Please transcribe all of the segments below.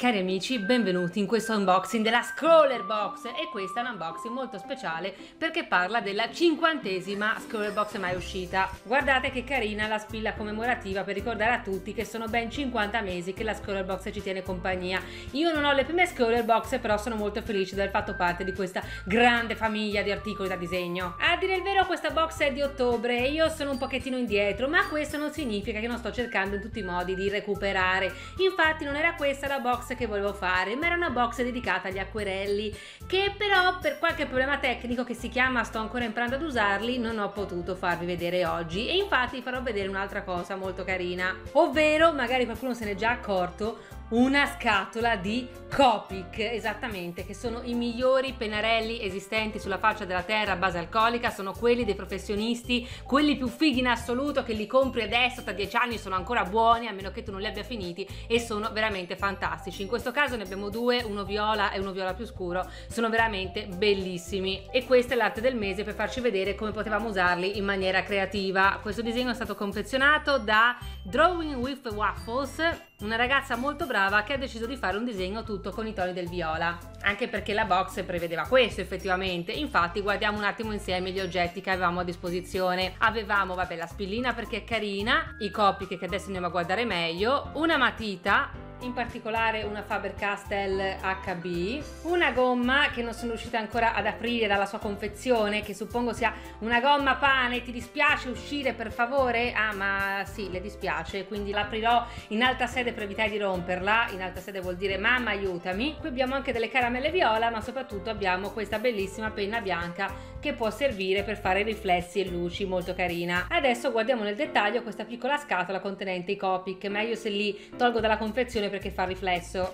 Cari amici, benvenuti in questo unboxing della Scroller Box e questa è un unboxing molto speciale perché parla della cinquantesima Scroller Box mai uscita. Guardate che carina la spilla commemorativa per ricordare a tutti che sono ben 50 mesi che la Scroller Box ci tiene compagnia. Io non ho le prime Scroller Box però sono molto felice di aver fatto parte di questa grande famiglia di articoli da disegno. A dire il vero questa box è di ottobre e io sono un pochettino indietro ma questo non significa che non sto cercando in tutti i modi di recuperare. Infatti non era questa la box che volevo fare, ma era una box dedicata agli acquerelli, che però per qualche problema tecnico che si chiama sto ancora imparando ad usarli, non ho potuto farvi vedere oggi. E infatti farò vedere un'altra cosa molto carina, ovvero magari qualcuno se n'è già accorto, una scatola di Copic, esattamente, che sono i migliori pennarelli esistenti sulla faccia della terra a base alcolica, sono quelli dei professionisti, quelli più fighi in assoluto che li compri adesso, tra dieci anni sono ancora buoni, a meno che tu non li abbia finiti e sono veramente fantastici. In questo caso ne abbiamo due, uno viola e uno viola più scuro, sono veramente bellissimi e questa è l'arte del mese per farci vedere come potevamo usarli in maniera creativa. Questo disegno è stato confezionato da Drawing with Waffles una ragazza molto brava che ha deciso di fare un disegno tutto con i toni del viola, anche perché la box prevedeva questo effettivamente. Infatti guardiamo un attimo insieme gli oggetti che avevamo a disposizione. Avevamo, vabbè, la spillina perché è carina, i copiche che adesso andiamo a guardare meglio, una matita in particolare una Faber-Castell HB, una gomma che non sono riuscita ancora ad aprire dalla sua confezione, che suppongo sia una gomma pane, ti dispiace uscire per favore? Ah ma sì, le dispiace, quindi l'aprirò in alta sede per evitare di romperla, in alta sede vuol dire mamma aiutami. Qui abbiamo anche delle caramelle viola, ma soprattutto abbiamo questa bellissima penna bianca che può servire per fare riflessi e luci, molto carina. Adesso guardiamo nel dettaglio questa piccola scatola contenente i Copic, meglio se li tolgo dalla confezione perché fa riflesso.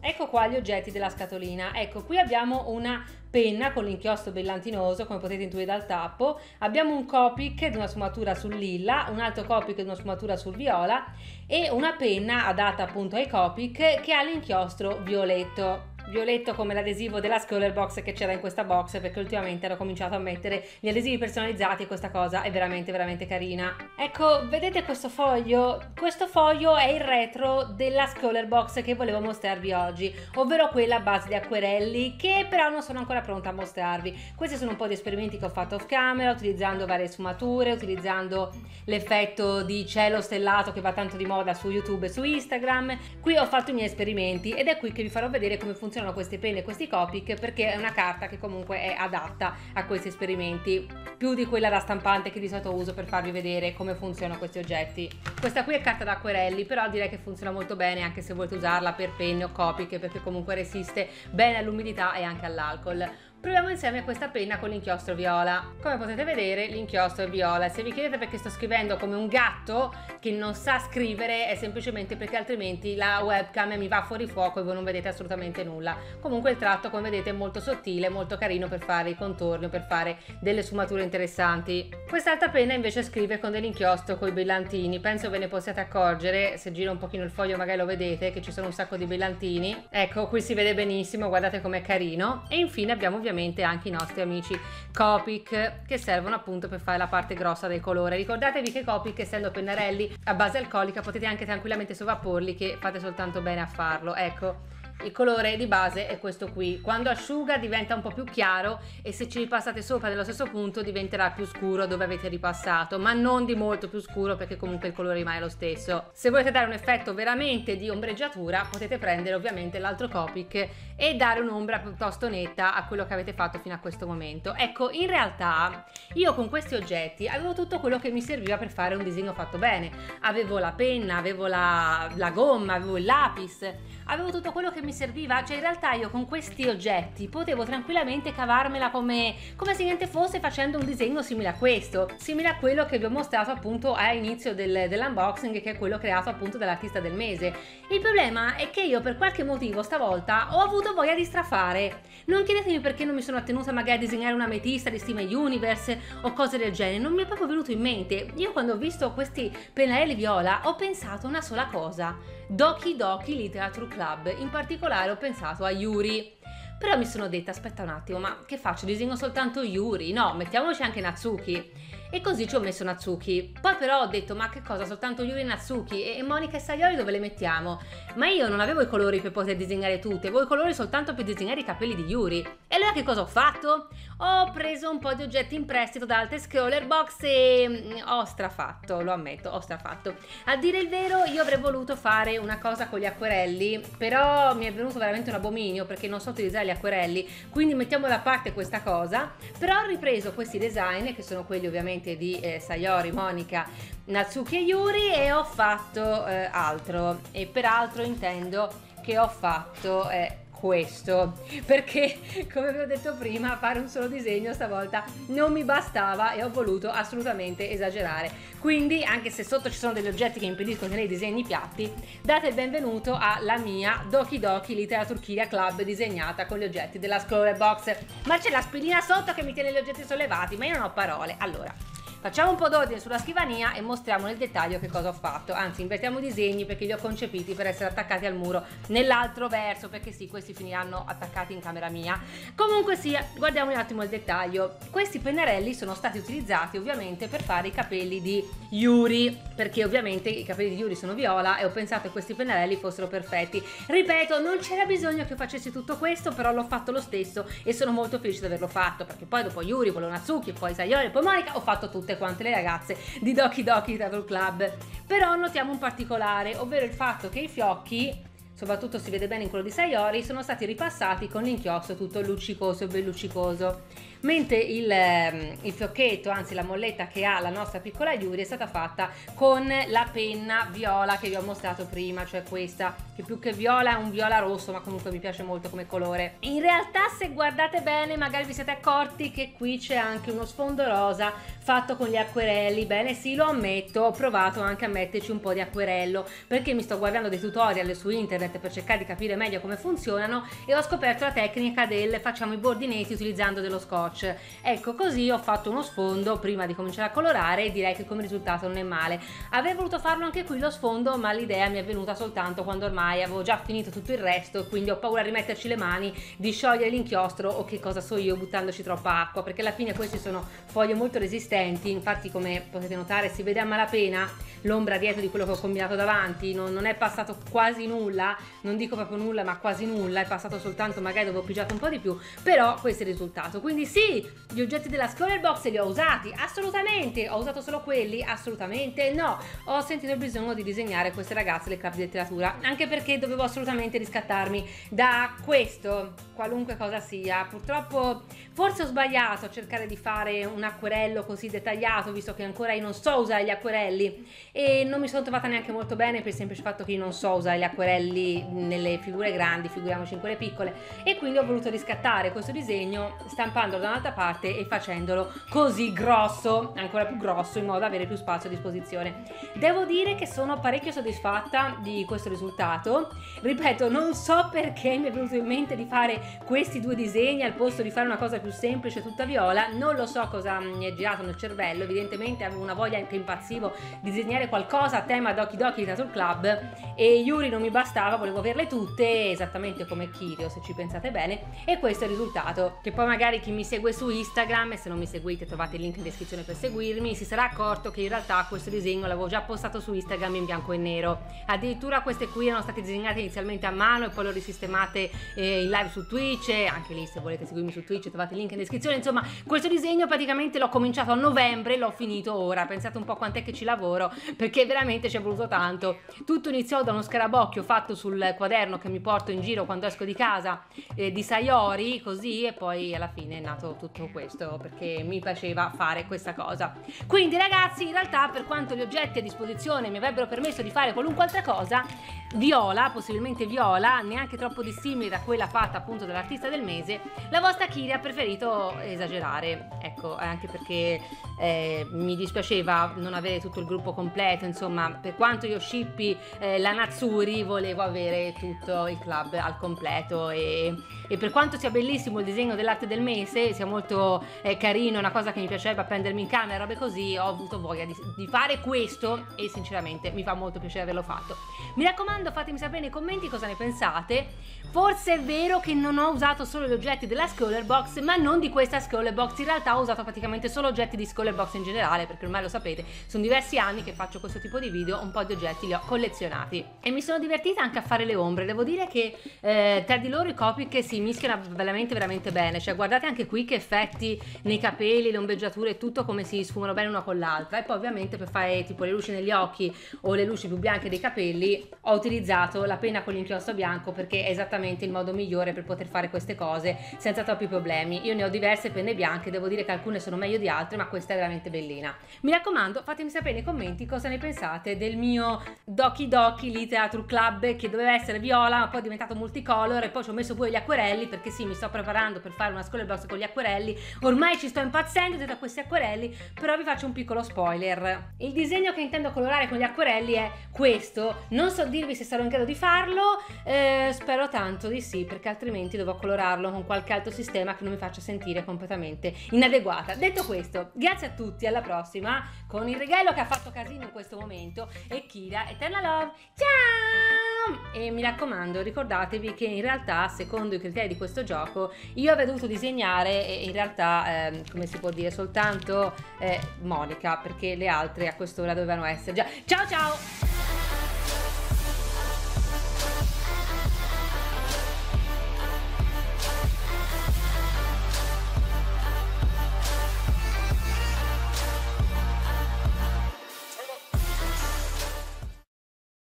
Ecco qua gli oggetti della scatolina. Ecco, qui abbiamo una penna con l'inchiostro brillantinoso, come potete intuire dal tappo. Abbiamo un Copic di una sfumatura sul lilla, un altro Copic di una sfumatura sul viola e una penna adatta appunto ai Copic che ha l'inchiostro violetto violetto come l'adesivo della Scholar Box che c'era in questa box perché ultimamente ero cominciato a mettere gli adesivi personalizzati e questa cosa è veramente veramente carina. Ecco, vedete questo foglio? Questo foglio è il retro della Scholar Box che volevo mostrarvi oggi, ovvero quella a base di acquerelli che però non sono ancora pronta a mostrarvi. Questi sono un po' di esperimenti che ho fatto off camera utilizzando varie sfumature, utilizzando l'effetto di cielo stellato che va tanto di moda su YouTube e su Instagram. Qui ho fatto i miei esperimenti ed è qui che vi farò vedere come funziona funzionano queste penne e questi Copic perché è una carta che comunque è adatta a questi esperimenti, più di quella da stampante che di solito uso per farvi vedere come funzionano questi oggetti. Questa qui è carta da acquerelli, però direi che funziona molto bene anche se volete usarla per penne o Copic perché comunque resiste bene all'umidità e anche all'alcol. Proviamo insieme questa penna con l'inchiostro viola. Come potete vedere l'inchiostro è viola. Se vi chiedete perché sto scrivendo come un gatto che non sa scrivere è semplicemente perché altrimenti la webcam mi va fuori fuoco e voi non vedete assolutamente nulla. Comunque il tratto come vedete è molto sottile, molto carino per fare i contorni per fare delle sfumature interessanti. Quest'altra penna invece scrive con dell'inchiostro con i brillantini. Penso ve ne possiate accorgere, se giro un pochino il foglio magari lo vedete che ci sono un sacco di brillantini. Ecco, qui si vede benissimo, guardate com'è carino. E infine abbiamo ovviamente anche i nostri amici Copic che servono appunto per fare la parte grossa del colore. Ricordatevi che Copic essendo pennarelli a base alcolica potete anche tranquillamente sovrapporli che fate soltanto bene a farlo. Ecco, il colore di base è questo qui. Quando asciuga diventa un po' più chiaro e se ci ripassate sopra dello stesso punto diventerà più scuro dove avete ripassato ma non di molto più scuro perché comunque il colore rimane lo stesso. Se volete dare un effetto veramente di ombreggiatura potete prendere ovviamente l'altro Copic e dare un'ombra piuttosto netta a quello che avete fatto fino a questo momento. Ecco in realtà io con questi oggetti avevo tutto quello che mi serviva per fare un disegno fatto bene. Avevo la penna avevo la, la gomma avevo il lapis avevo tutto quello che mi serviva, cioè in realtà io con questi oggetti potevo tranquillamente cavarmela come, come se niente fosse facendo un disegno simile a questo, simile a quello che vi ho mostrato appunto all'inizio del, dell'unboxing che è quello creato appunto dall'artista del mese. Il problema è che io per qualche motivo stavolta ho avuto voglia di strafare. Non chiedetemi perché non mi sono attenuta magari a disegnare una metista di Steam Universe o cose del genere, non mi è proprio venuto in mente. Io quando ho visto questi pennarelli viola ho pensato una sola cosa, Doki Doki Literature Club, in particolare ho pensato a Yuri. Però mi sono detta, aspetta un attimo, ma che faccio? Disegno soltanto Yuri? No, mettiamoci anche Natsuki. E così ci ho messo Natsuki. Poi però ho detto ma che cosa, soltanto Yuri Natsuki e, e Monica e Sayori dove le mettiamo? Ma io non avevo i colori per poter disegnare tutte, avevo i colori soltanto per disegnare i capelli di Yuri. E allora che cosa ho fatto? Ho preso un po' di oggetti in prestito da altre scroller box e mm, ho strafatto, lo ammetto, ho strafatto. A dire il vero io avrei voluto fare una cosa con gli acquerelli, però mi è venuto veramente un abominio perché non so utilizzare gli acquerelli, quindi mettiamo da parte questa cosa. Però ho ripreso questi design che sono quelli ovviamente ovviamente di eh, Sayori, Monica, Natsuki e Yuri e ho fatto eh, altro. E peraltro intendo che ho fatto eh, questo perché come vi ho detto prima fare un solo disegno stavolta non mi bastava e ho voluto assolutamente esagerare. Quindi anche se sotto ci sono degli oggetti che impediscono che nei disegni piatti date il benvenuto alla mia Doki Doki Literature Kiria Club disegnata con gli oggetti della Scroller Box. Ma c'è la spillina sotto che mi tiene gli oggetti sollevati ma io non ho parole. Allora Facciamo un po' d'ordine sulla scrivania e mostriamo nel dettaglio che cosa ho fatto. Anzi, invertiamo i disegni perché li ho concepiti per essere attaccati al muro nell'altro verso, perché sì, questi finiranno attaccati in camera mia. Comunque sia, guardiamo un attimo il dettaglio. Questi pennarelli sono stati utilizzati ovviamente per fare i capelli di Yuri, perché ovviamente i capelli di Yuri sono viola e ho pensato che questi pennarelli fossero perfetti. Ripeto, non c'era bisogno che facessi tutto questo, però l'ho fatto lo stesso e sono molto felice di averlo fatto, perché poi dopo Yuri, poi Natsuki, poi Sayori, poi Monica, ho fatto tutte quante le ragazze di Doki Doki Travel Club. Però notiamo un particolare, ovvero il fatto che i fiocchi soprattutto si vede bene in quello di Sayori, sono stati ripassati con l'inchiostro tutto luccicoso e belluccicoso mentre il, ehm, il, fiocchetto, anzi la molletta che ha la nostra piccola Yuri è stata fatta con la penna viola che vi ho mostrato prima, cioè questa, che più che viola è un viola rosso, ma comunque mi piace molto come colore. In realtà se guardate bene magari vi siete accorti che qui c'è anche uno sfondo rosa fatto con gli acquerelli, bene sì lo ammetto, ho provato anche a metterci un po' di acquerello perché mi sto guardando dei tutorial su internet per cercare di capire meglio come funzionano e ho scoperto la tecnica del facciamo i bordinetti utilizzando dello scotch ecco così ho fatto uno sfondo prima di cominciare a colorare e direi che come risultato non è male. Avrei voluto farlo anche qui lo sfondo ma l'idea mi è venuta soltanto quando ormai avevo già finito tutto il resto quindi ho paura di rimetterci le mani di sciogliere l'inchiostro o che cosa so io buttandoci troppa acqua perché alla fine questi sono foglie molto resistenti infatti come potete notare si vede a malapena l'ombra dietro di quello che ho combinato davanti non, non è passato quasi nulla non dico proprio nulla ma quasi nulla è passato soltanto magari dove ho pigiato un po' di più però questo è il risultato quindi sì, gli oggetti della Scroller Box li ho usati, assolutamente. Ho usato solo quelli? Assolutamente no. Ho sentito il bisogno di disegnare queste ragazze le club di letteratura, anche perché dovevo assolutamente riscattarmi da questo, qualunque cosa sia. Purtroppo forse ho sbagliato a cercare di fare un acquerello così dettagliato, visto che ancora io non so usare gli acquerelli e non mi sono trovata neanche molto bene per il semplice fatto che io non so usare gli acquerelli nelle figure grandi, figuriamoci in quelle piccole, e quindi ho voluto riscattare questo disegno stampandolo da un'altra parte e facendolo così grosso, ancora più grosso, in modo da avere più spazio a disposizione. Devo dire che sono parecchio soddisfatta di questo risultato. Ripeto, non so perché mi è venuto in mente di fare questi due disegni al posto di fare una cosa più semplice, tutta viola. Non lo so cosa mi è girato nel cervello. Evidentemente avevo una voglia che impazzivo di disegnare qualcosa a tema Doki Doki Literature Club e Yuri non mi bastava, volevo averle tutte, esattamente come Kirio, se ci pensate bene. E questo è il risultato. Che poi magari chi mi segue su Instagram e se non mi seguite trovate il link in descrizione per seguirmi, si sarà accorto che in realtà questo disegno l'avevo già postato su Instagram in bianco e nero. Addirittura queste qui erano state disegnate inizialmente a mano e poi le ho risistemate eh, in live su Twitch, anche lì se volete seguirmi su Twitch trovate il link in descrizione. Insomma, questo disegno praticamente l'ho cominciato a novembre e l'ho finito ora. Pensate un po' quant'è che ci lavoro perché veramente ci è voluto tanto. Tutto iniziò da uno scarabocchio fatto sul quaderno che mi porto in giro quando esco di casa eh, di Sayori, così e poi alla fine è nato tutto questo perché mi piaceva fare questa cosa. Quindi ragazzi, in realtà per quanto gli oggetti a disposizione mi avrebbero permesso di fare qualunque altra cosa, viola, possibilmente viola, neanche troppo dissimile da quella fatta appunto dall'artista del mese, la vostra Kiri ha preferito esagerare, ecco, anche perché eh, mi dispiaceva non avere tutto il gruppo completo, insomma, per quanto io shippi eh, la Natsuri, volevo avere tutto il club al completo e, e per quanto sia bellissimo il disegno dell'arte del mese, sia molto eh, carino, una cosa che mi piaceva prendermi in camera, robe così, ho avuto voglia di, di fare questo e sinceramente mi fa molto piacere averlo fatto. Mi raccomando, fatemi sapere nei commenti cosa ne pensate. Forse è vero che non non ho usato solo gli oggetti della Scholar Box, ma non di questa Scholar Box. In realtà ho usato praticamente solo oggetti di Scholar Box in generale, perché ormai lo sapete, sono diversi anni che faccio questo tipo di video, un po' di oggetti li ho collezionati. E mi sono divertita anche a fare le ombre. Devo dire che eh, tra di loro i Copic si mischiano veramente veramente bene. Cioè guardate anche qui che effetti nei capelli, le ombreggiature e tutto come si sfumano bene una con l'altra. E poi ovviamente per fare tipo le luci negli occhi o le luci più bianche dei capelli ho utilizzato la penna con l'inchiostro bianco perché è esattamente il modo migliore per poter fare queste cose senza troppi problemi. Io ne ho diverse penne bianche, devo dire che alcune sono meglio di altre, ma questa è veramente bellina. Mi raccomando, fatemi sapere nei commenti cosa ne pensate del mio Doki Doki Literature Club che doveva essere viola, ma poi è diventato multicolor e poi ci ho messo pure gli acquerelli perché sì, mi sto preparando per fare una school box con gli acquerelli. Ormai ci sto impazzendo da questi acquerelli, però vi faccio un piccolo spoiler. Il disegno che intendo colorare con gli acquerelli è questo. Non so dirvi se sarò in grado di farlo, eh, spero tanto di sì, perché altrimenti dovrò colorarlo con qualche altro sistema che non mi faccia sentire completamente inadeguata. Detto questo, grazie a tutti, alla prossima con il regalo che ha fatto casino in questo momento e Kira Eterna Love. Ciao! E mi raccomando, ricordatevi che in realtà, secondo i criteri di questo gioco, io avrei dovuto disegnare in realtà, eh, come si può dire, soltanto eh, Monica, perché le altre a quest'ora dovevano essere già. Ciao ciao!